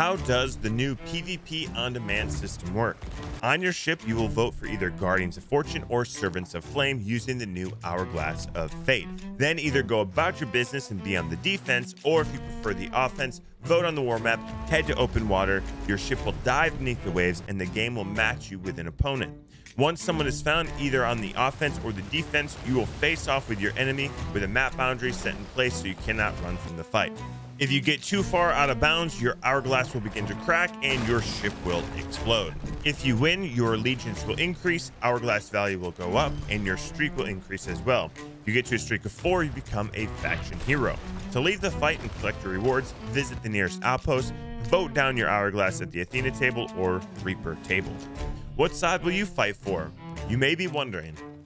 How does the new PvP on demand system work? On your ship, you will vote for either Guardians of Fortune or Servants of Flame using the new Hourglass of Fate. Then either go about your business and be on the defense, or if you prefer the offense, vote on the war map, head to open water, your ship will dive beneath the waves, and the game will match you with an opponent. Once someone is found either on the offense or the defense, you will face off with your enemy with a map boundary set in place so you cannot run from the fight. If you get too far out of bounds, your hourglass will begin to crack and your ship will explode. If you win, your allegiance will increase, hourglass value will go up, and your streak will increase as well. If you get to a streak of four, you become a faction hero. To leave the fight and collect your rewards, visit the nearest outpost, vote down your hourglass at the Athena table or Reaper table. What side will you fight for? You may be wondering,